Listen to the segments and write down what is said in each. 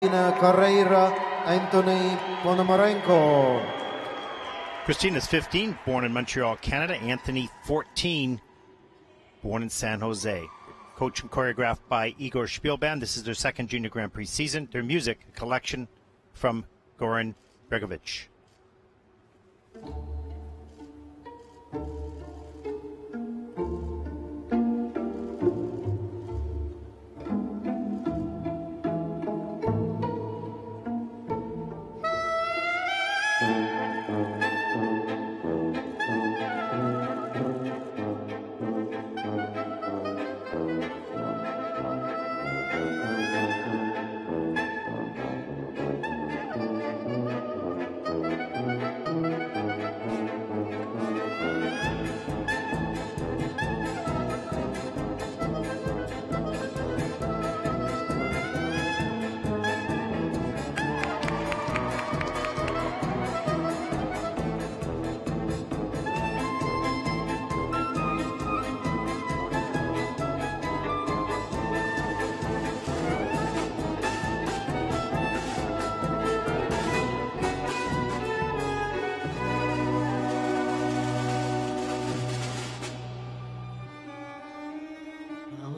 Christina Carreira, Anthony Ponomarenko. Christina's 15, born in Montreal, Canada. Anthony, 14, born in San Jose. Coach and choreographed by Igor Spielband. This is their second Junior Grand Prix season. Their music, collection from Goran Bregovic.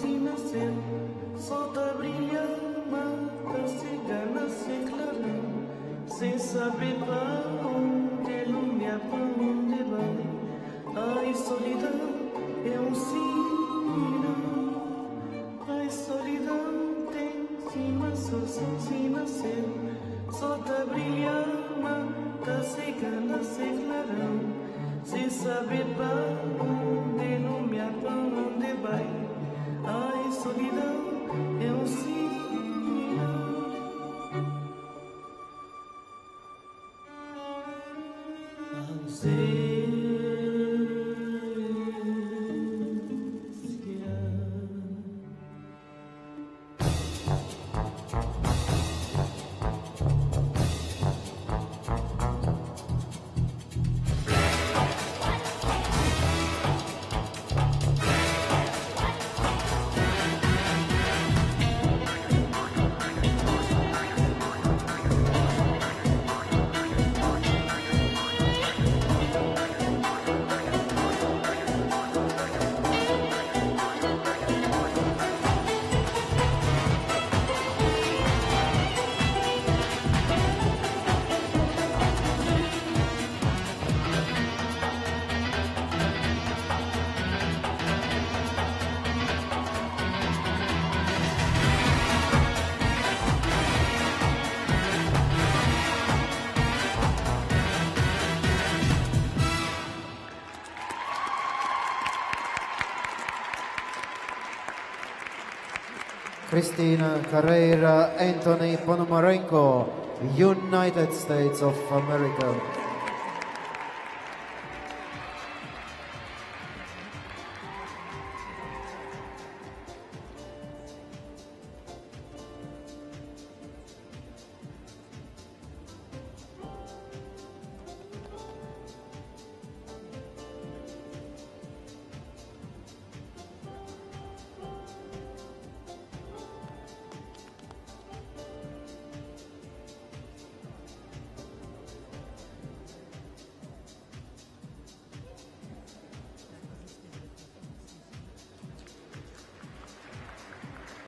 sozinha, nasceu. Solta brilha, mata, cigana, sem clarão. Sem saber para onde me para onde vai. Ai, solidão é um sino. Ai, solidão tem cima, sou sozinha, nasceu. Solta brilha, mata, cigana, sem clarão. Sem saber para onde não see. Christina Carreira, Anthony Ponomarenko, United States of America.